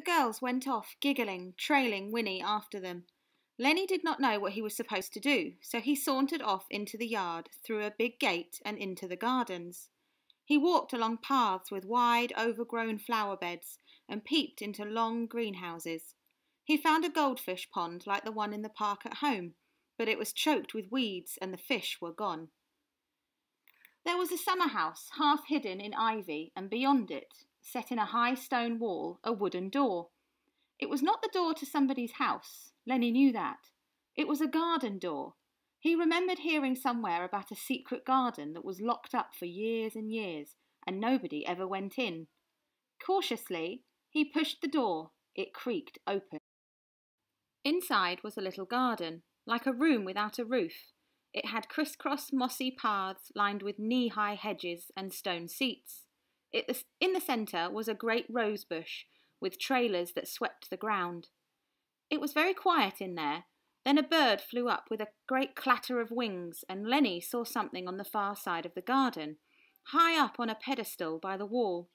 The girls went off, giggling, trailing Winnie after them. Lenny did not know what he was supposed to do, so he sauntered off into the yard, through a big gate, and into the gardens. He walked along paths with wide, overgrown flower beds and peeped into long greenhouses. He found a goldfish pond like the one in the park at home, but it was choked with weeds and the fish were gone. There was a summer house half hidden in ivy, and beyond it, set in a high stone wall, a wooden door. It was not the door to somebody's house, Lenny knew that. It was a garden door. He remembered hearing somewhere about a secret garden that was locked up for years and years, and nobody ever went in. Cautiously, he pushed the door. It creaked open. Inside was a little garden, like a room without a roof. It had crisscross mossy paths lined with knee high hedges and stone seats. It, in the centre was a great rose bush with trailers that swept the ground. It was very quiet in there. Then a bird flew up with a great clatter of wings, and Lenny saw something on the far side of the garden, high up on a pedestal by the wall.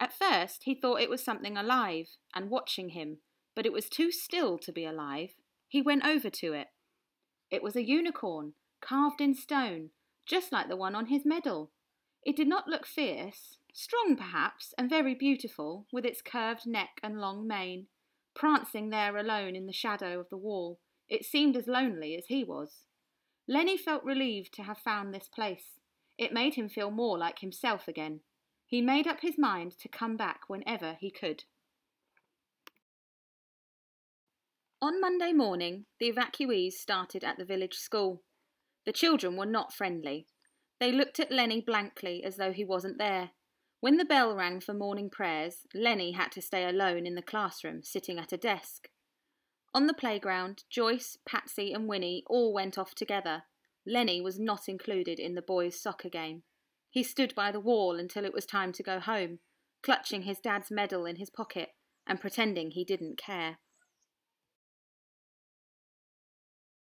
At first he thought it was something alive and watching him, but it was too still to be alive. He went over to it. It was a unicorn, carved in stone, just like the one on his medal. It did not look fierce, strong perhaps, and very beautiful, with its curved neck and long mane. Prancing there alone in the shadow of the wall, it seemed as lonely as he was. Lenny felt relieved to have found this place. It made him feel more like himself again. He made up his mind to come back whenever he could. On Monday morning, the evacuees started at the village school. The children were not friendly. They looked at Lenny blankly as though he wasn't there. When the bell rang for morning prayers, Lenny had to stay alone in the classroom, sitting at a desk. On the playground, Joyce, Patsy, and Winnie all went off together. Lenny was not included in the boys' soccer game. He stood by the wall until it was time to go home, clutching his dad's medal in his pocket and pretending he didn't care.